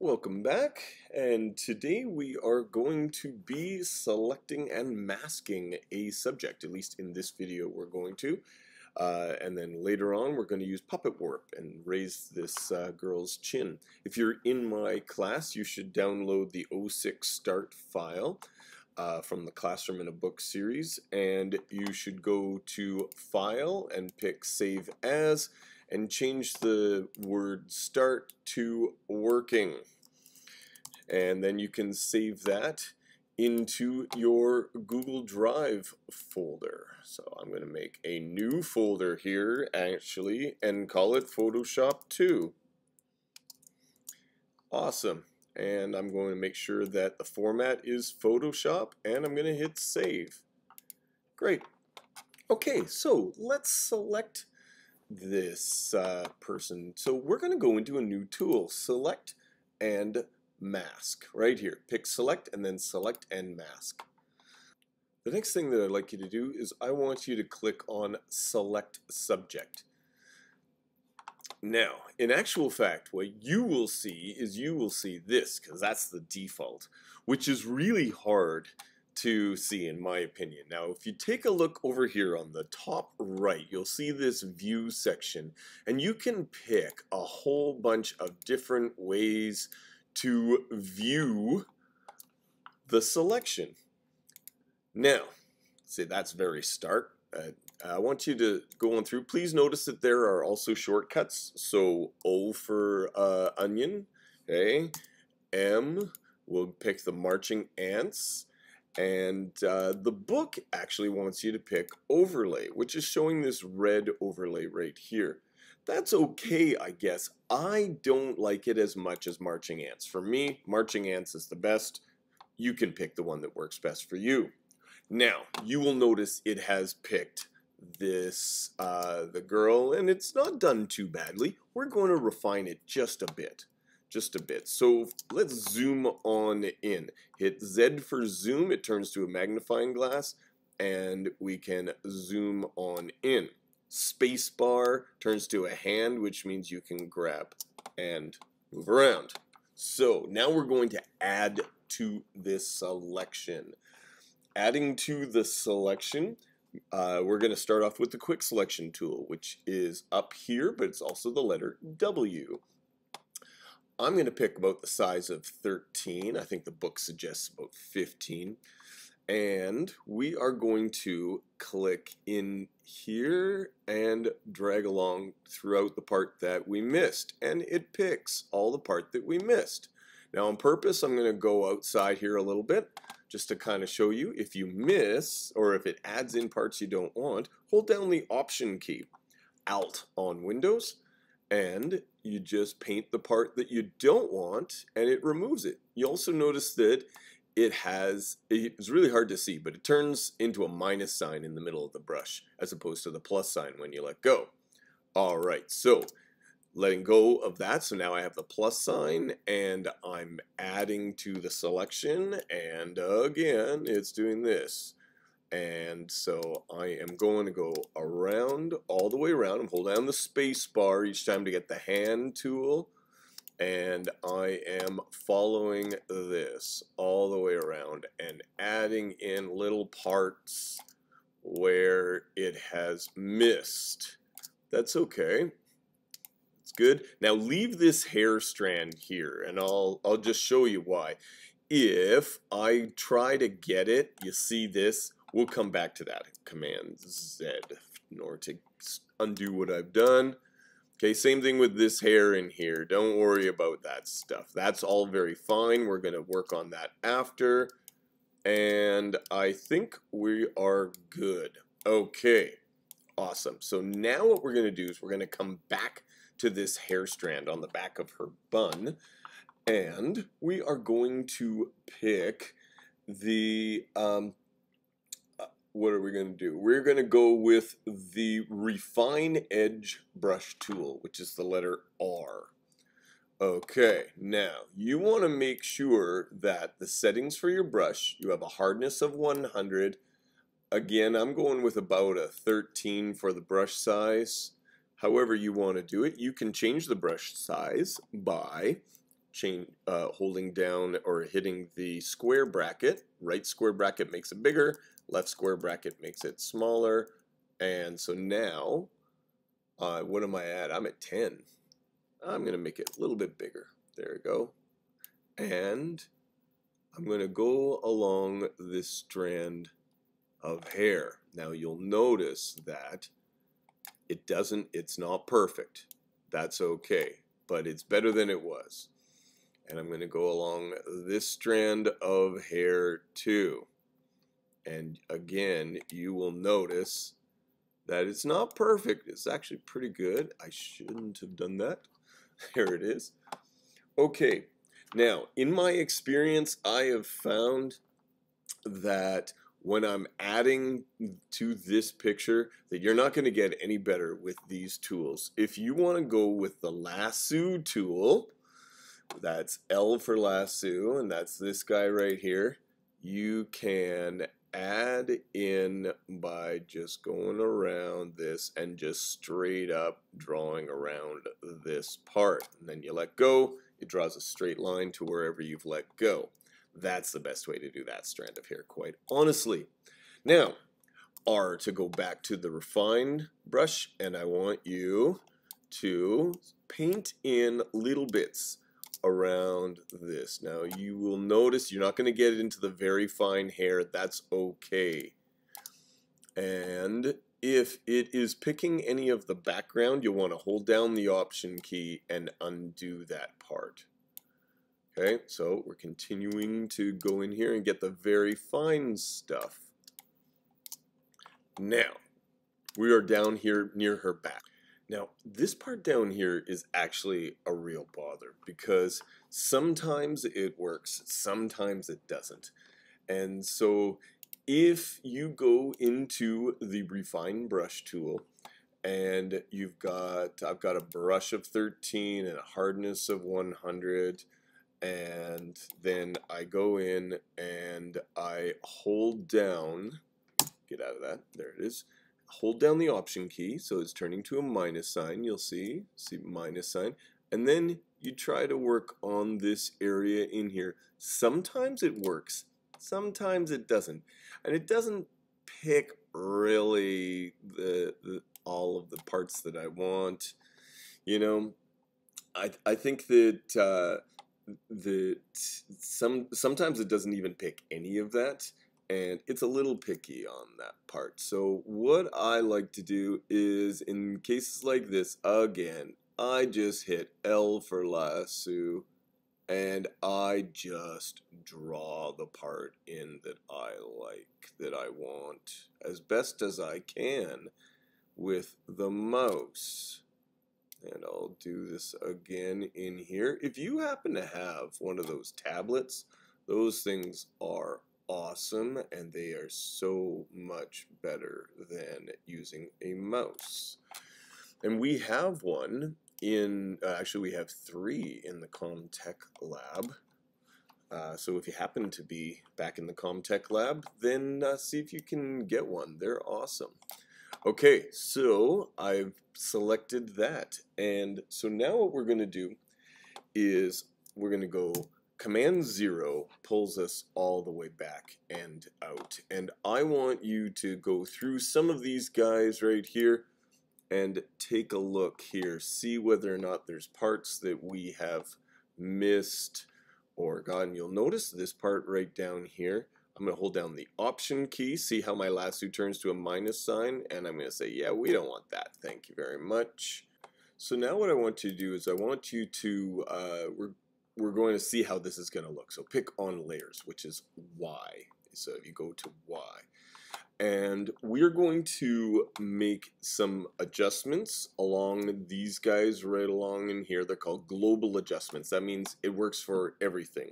Welcome back, and today we are going to be selecting and masking a subject, at least in this video we're going to. Uh, and then later on we're going to use Puppet Warp and raise this uh, girl's chin. If you're in my class, you should download the 06 start file uh, from the Classroom in a Book series, and you should go to File and pick Save As, and change the word start to working. And then you can save that into your Google Drive folder. So I'm going to make a new folder here actually and call it Photoshop 2. Awesome. And I'm going to make sure that the format is Photoshop and I'm going to hit save. Great. Okay, so let's select this uh, person. So we're going to go into a new tool, select and mask, right here. Pick select and then select and mask. The next thing that I'd like you to do is I want you to click on select subject. Now, in actual fact, what you will see is you will see this, because that's the default, which is really hard to see in my opinion. Now if you take a look over here on the top right you'll see this view section and you can pick a whole bunch of different ways to view the selection. Now say that's very start. Uh, I want you to go on through. Please notice that there are also shortcuts. So O for uh, onion, okay. M will pick the marching ants. And uh, the book actually wants you to pick overlay, which is showing this red overlay right here. That's okay, I guess. I don't like it as much as Marching Ants. For me, Marching Ants is the best. You can pick the one that works best for you. Now, you will notice it has picked this, uh, the girl, and it's not done too badly. We're going to refine it just a bit just a bit. So let's zoom on in. Hit Z for zoom, it turns to a magnifying glass, and we can zoom on in. Spacebar turns to a hand, which means you can grab and move around. So now we're going to add to this selection. Adding to the selection, uh, we're going to start off with the quick selection tool, which is up here, but it's also the letter W. I'm going to pick about the size of 13. I think the book suggests about 15. And we are going to click in here and drag along throughout the part that we missed. And it picks all the part that we missed. Now on purpose, I'm going to go outside here a little bit just to kind of show you if you miss or if it adds in parts you don't want, hold down the Option key, Alt on Windows, and you just paint the part that you don't want and it removes it. You also notice that it has, it's really hard to see, but it turns into a minus sign in the middle of the brush as opposed to the plus sign when you let go. Alright, so letting go of that, so now I have the plus sign and I'm adding to the selection and again it's doing this and so I am going to go around all the way around. And hold down the space bar each time to get the hand tool and I am following this all the way around and adding in little parts where it has missed. That's okay. It's good. Now leave this hair strand here and I'll I'll just show you why. If I try to get it you see this We'll come back to that. Command Z in order to undo what I've done. Okay, same thing with this hair in here. Don't worry about that stuff. That's all very fine. We're going to work on that after. And I think we are good. Okay, awesome. So now what we're going to do is we're going to come back to this hair strand on the back of her bun. And we are going to pick the um, what are we going to do? We're going to go with the Refine Edge Brush Tool, which is the letter R. Okay, now you want to make sure that the settings for your brush, you have a hardness of 100. Again, I'm going with about a 13 for the brush size. However you want to do it, you can change the brush size by chain, uh, holding down or hitting the square bracket. Right square bracket makes it bigger, left square bracket makes it smaller. And so now, uh, what am I at? I'm at 10. I'm going to make it a little bit bigger. There we go. And I'm going to go along this strand of hair. Now you'll notice that it doesn't, it's not perfect. That's okay, but it's better than it was. And I'm going to go along this strand of hair too. And again, you will notice that it's not perfect. It's actually pretty good. I shouldn't have done that. There it is. Okay, now in my experience, I have found that when I'm adding to this picture that you're not going to get any better with these tools. If you want to go with the lasso tool, that's L for lasso, and that's this guy right here, you can add in by just going around this and just straight up drawing around this part. And then you let go, it draws a straight line to wherever you've let go. That's the best way to do that strand of hair, quite honestly. Now, R to go back to the refined brush, and I want you to paint in little bits around this. Now, you will notice you're not going to get it into the very fine hair. That's okay. And if it is picking any of the background, you'll want to hold down the Option key and undo that part. Okay, so we're continuing to go in here and get the very fine stuff. Now, we are down here near her back. Now, this part down here is actually a real bother because sometimes it works, sometimes it doesn't. And so if you go into the refine brush tool and you've got, I've got a brush of 13 and a hardness of 100 and then I go in and I hold down, get out of that, there it is, hold down the option key so it's turning to a minus sign, you'll see, see minus sign, and then you try to work on this area in here. Sometimes it works, sometimes it doesn't, and it doesn't pick really the, the all of the parts that I want, you know, I, I think that uh, the some sometimes it doesn't even pick any of that and it's a little picky on that part so what I like to do is in cases like this again I just hit L for lasso and I just draw the part in that I like that I want as best as I can with the mouse and I'll do this again in here. If you happen to have one of those tablets, those things are awesome and they are so much better than using a mouse. And we have one in, uh, actually we have three in the Comtech lab. Uh, so if you happen to be back in the Comtech lab, then uh, see if you can get one. They're awesome. Okay, so I've selected that. And so now what we're going to do is we're going to go Command 0 pulls us all the way back and out. And I want you to go through some of these guys right here and take a look here. See whether or not there's parts that we have missed or gotten. You'll notice this part right down here I'm going to hold down the Option key, see how my lasso turns to a minus sign, and I'm going to say, yeah, we don't want that. Thank you very much. So now what I want to do is I want you to, uh, we're, we're going to see how this is going to look. So pick on layers, which is Y. So if you go to Y. And we're going to make some adjustments along these guys right along in here. They're called global adjustments. That means it works for everything.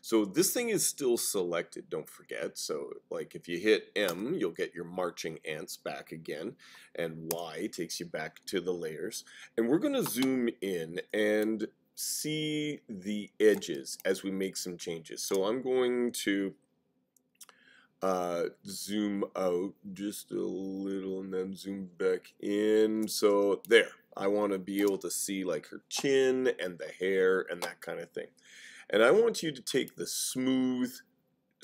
So this thing is still selected, don't forget. So like if you hit M, you'll get your marching ants back again, and Y takes you back to the layers. And we're going to zoom in and see the edges as we make some changes. So I'm going to uh, zoom out just a little and then zoom back in. So there, I want to be able to see like her chin and the hair and that kind of thing. And I want you to take the smooth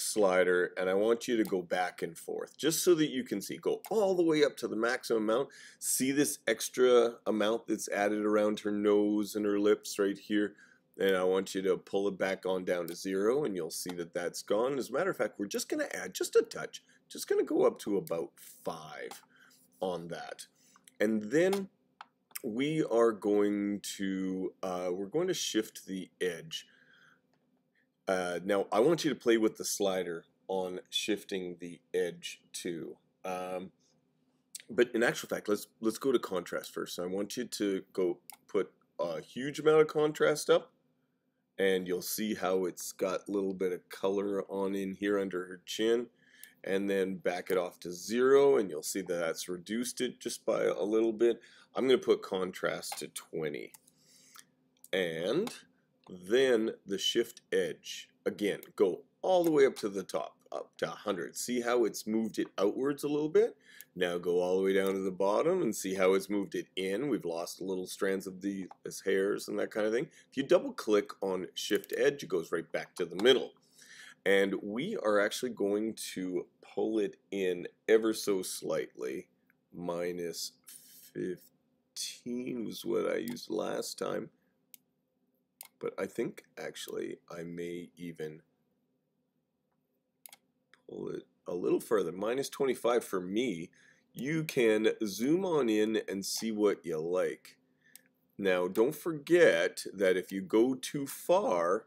slider and I want you to go back and forth just so that you can see. Go all the way up to the maximum amount. See this extra amount that's added around her nose and her lips right here. And I want you to pull it back on down to zero and you'll see that that's gone. As a matter of fact, we're just going to add just a touch. Just going to go up to about five on that. And then we are going to, uh, we're going to shift the edge. Uh, now, I want you to play with the slider on shifting the edge too. Um, but in actual fact, let's let's go to contrast first. So I want you to go put a huge amount of contrast up, and you'll see how it's got a little bit of color on in here under her chin, and then back it off to zero, and you'll see that that's reduced it just by a little bit. I'm going to put contrast to 20, and then the shift edge. Again, go all the way up to the top, up to 100. See how it's moved it outwards a little bit? Now go all the way down to the bottom and see how it's moved it in. We've lost little strands of the hairs and that kind of thing. If you double click on shift edge, it goes right back to the middle. And we are actually going to pull it in ever so slightly. Minus 15 was what I used last time but I think actually I may even pull it a little further. Minus 25 for me. You can zoom on in and see what you like. Now don't forget that if you go too far,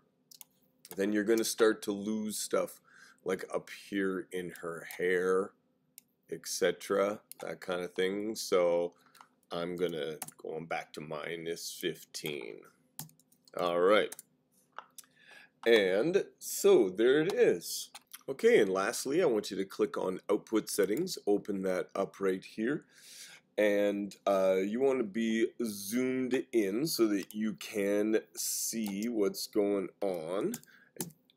then you're going to start to lose stuff like up here in her hair, etc. That kind of thing. So I'm going to go on back to minus 15. All right. And so there it is. Okay, and lastly, I want you to click on Output Settings, open that up right here. And uh, you want to be zoomed in so that you can see what's going on.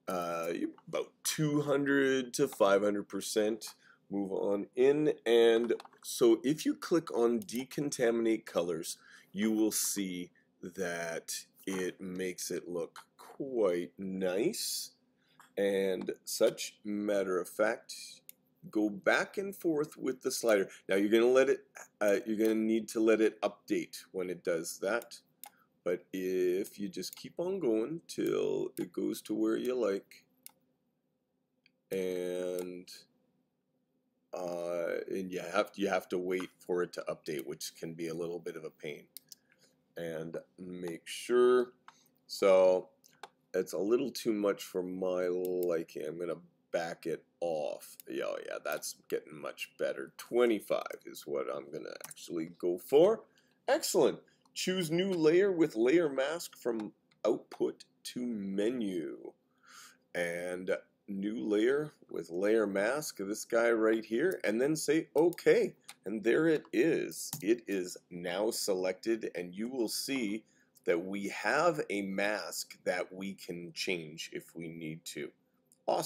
Uh, about 200 to 500% move on in. And so if you click on Decontaminate Colors, you will see that it makes it look quite nice. And such matter of fact go back and forth with the slider. Now you're gonna let it uh, you're gonna need to let it update when it does that. But if you just keep on going till it goes to where you like and uh, and you have you have to wait for it to update which can be a little bit of a pain and make sure. So it's a little too much for my liking. I'm going to back it off. Yeah, oh yeah, that's getting much better. 25 is what I'm going to actually go for. Excellent. Choose new layer with layer mask from output to menu. And new layer with layer mask, this guy right here, and then say OK. And there it is. It is now selected and you will see that we have a mask that we can change if we need to. Awesome.